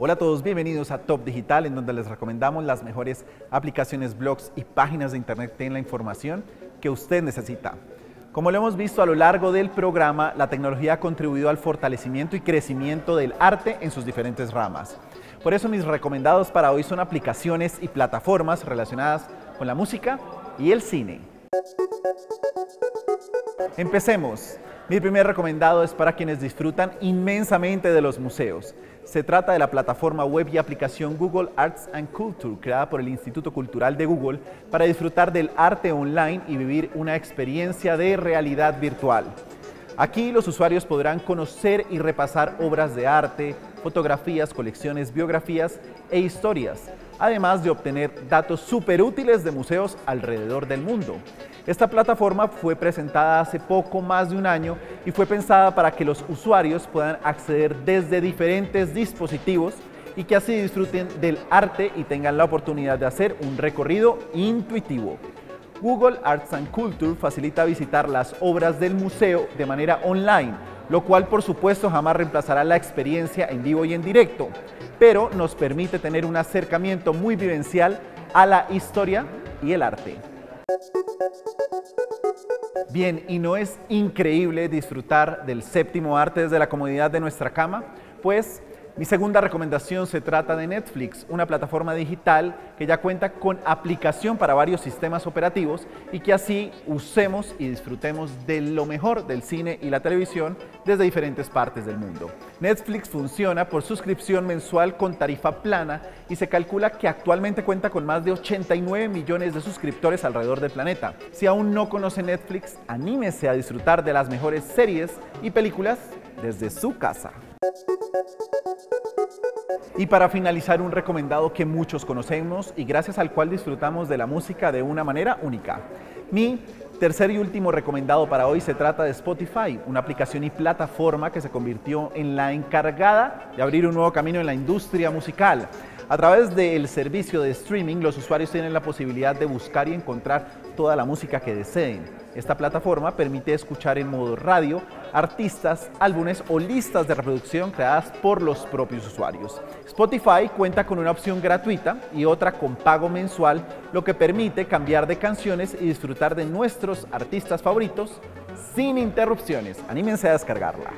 Hola a todos, bienvenidos a Top Digital, en donde les recomendamos las mejores aplicaciones, blogs y páginas de internet que la información que usted necesita. Como lo hemos visto a lo largo del programa, la tecnología ha contribuido al fortalecimiento y crecimiento del arte en sus diferentes ramas. Por eso mis recomendados para hoy son aplicaciones y plataformas relacionadas con la música y el cine. Empecemos. Mi primer recomendado es para quienes disfrutan inmensamente de los museos. Se trata de la plataforma web y aplicación Google Arts and Culture, creada por el Instituto Cultural de Google para disfrutar del arte online y vivir una experiencia de realidad virtual. Aquí los usuarios podrán conocer y repasar obras de arte, fotografías, colecciones, biografías e historias, además de obtener datos súper útiles de museos alrededor del mundo. Esta plataforma fue presentada hace poco más de un año y fue pensada para que los usuarios puedan acceder desde diferentes dispositivos y que así disfruten del arte y tengan la oportunidad de hacer un recorrido intuitivo. Google Arts and Culture facilita visitar las obras del museo de manera online, lo cual por supuesto jamás reemplazará la experiencia en vivo y en directo, pero nos permite tener un acercamiento muy vivencial a la historia y el arte. Bien, ¿y no es increíble disfrutar del séptimo arte desde la comodidad de nuestra cama? Pues mi segunda recomendación se trata de Netflix, una plataforma digital que ya cuenta con aplicación para varios sistemas operativos y que así usemos y disfrutemos de lo mejor del cine y la televisión desde diferentes partes del mundo. Netflix funciona por suscripción mensual con tarifa plana y se calcula que actualmente cuenta con más de 89 millones de suscriptores alrededor del planeta. Si aún no conoce Netflix, anímese a disfrutar de las mejores series y películas desde su casa. Y para finalizar, un recomendado que muchos conocemos y gracias al cual disfrutamos de la música de una manera única. Mi tercer y último recomendado para hoy se trata de Spotify, una aplicación y plataforma que se convirtió en la encargada de abrir un nuevo camino en la industria musical. A través del servicio de streaming, los usuarios tienen la posibilidad de buscar y encontrar toda la música que deseen esta plataforma permite escuchar en modo radio artistas, álbumes o listas de reproducción creadas por los propios usuarios. Spotify cuenta con una opción gratuita y otra con pago mensual, lo que permite cambiar de canciones y disfrutar de nuestros artistas favoritos sin interrupciones. Anímense a descargarla.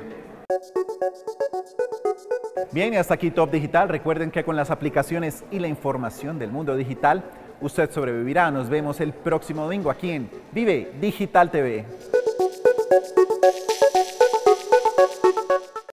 Bien, y hasta aquí Top Digital. Recuerden que con las aplicaciones y la información del mundo digital, usted sobrevivirá. Nos vemos el próximo domingo aquí en Vive Digital TV.